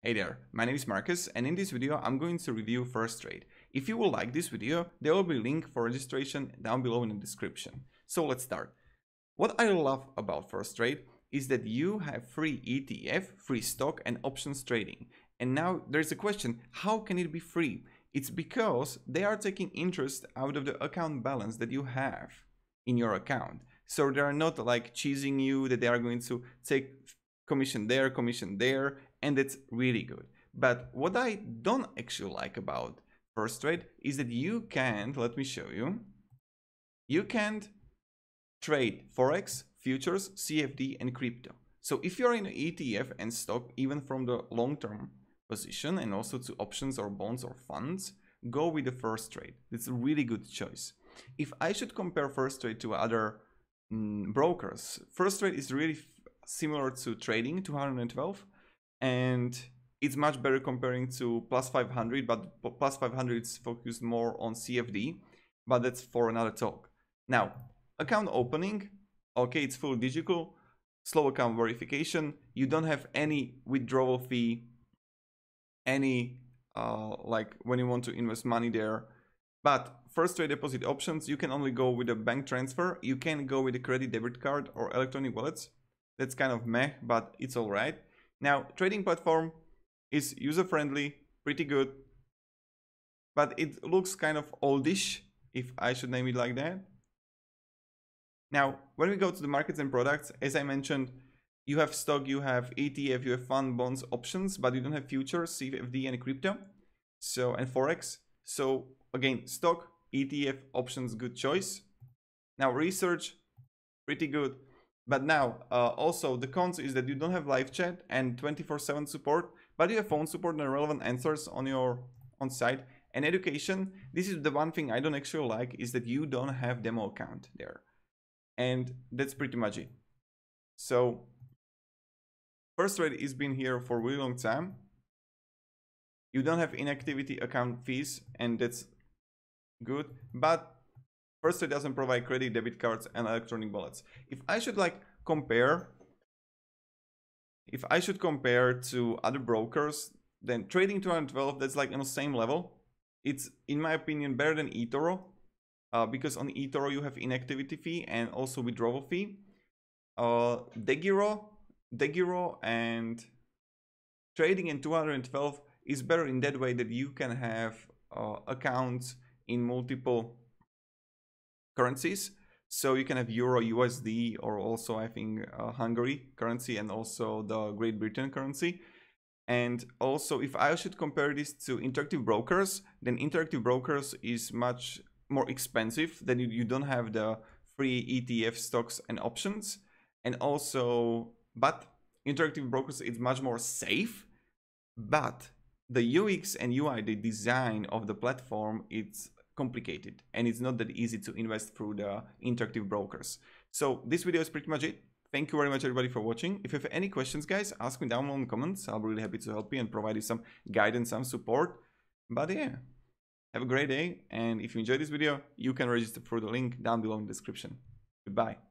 Hey there, my name is Marcus and in this video I'm going to review Firstrade. If you will like this video, there will be a link for registration down below in the description. So let's start. What I love about Firstrade is that you have free ETF, free stock and options trading. And now there's a question, how can it be free? It's because they are taking interest out of the account balance that you have in your account. So they are not like cheesing you that they are going to take commission there, commission there, and it's really good. But what I don't actually like about Firstrade is that you can't, let me show you, you can't trade Forex, futures, CFD, and crypto. So if you're in ETF and stock, even from the long-term position and also to options or bonds or funds, go with the Firstrade. It's a really good choice. If I should compare Firstrade to other mm, brokers, Firstrade is really similar to trading 212 and it's much better comparing to plus 500 but plus 500 is focused more on cfd but that's for another talk. Now account opening okay it's full digital slow account verification. You don't have any withdrawal fee any uh, like when you want to invest money there. But Firstrade deposit options you can only go with a bank transfer. You can go with a credit debit card or electronic wallets. That's kind of meh but it's all right now, trading platform is user-friendly, pretty good, but it looks kind of oldish, if I should name it like that. Now, when we go to the markets and products, as I mentioned, you have stock, you have ETF, you have fund, bonds, options, but you don't have futures, CFD, and crypto, so and forex. So again, stock, ETF, options, good choice. Now research, pretty good. But now, uh, also the cons is that you don't have live chat and 24/7 support, but you have phone support and relevant answers on your on site. And education, this is the one thing I don't actually like is that you don't have demo account there, and that's pretty much it. So, Firstrade has been here for a really long time. You don't have inactivity account fees, and that's good. But First, it doesn't provide credit, debit cards, and electronic wallets. If I should like compare, if I should compare to other brokers, then Trading 212, that's like on the same level. It's, in my opinion, better than eToro, uh, because on eToro you have inactivity fee and also withdrawal fee. Uh, Degiro, Degiro and trading in 212 is better in that way that you can have uh, accounts in multiple currencies. So you can have Euro, USD, or also I think uh, Hungary currency and also the Great Britain currency. And also if I should compare this to interactive brokers, then interactive brokers is much more expensive. Then you, you don't have the free ETF stocks and options. And also, but interactive brokers is much more safe. But the UX and UI, the design of the platform, it's complicated and it's not that easy to invest through the interactive brokers. So this video is pretty much it. Thank you very much everybody for watching. If you have any questions guys, ask me down below in the comments. I'll be really happy to help you and provide you some guidance, some support. But yeah, have a great day. And if you enjoyed this video, you can register through the link down below in the description. Goodbye.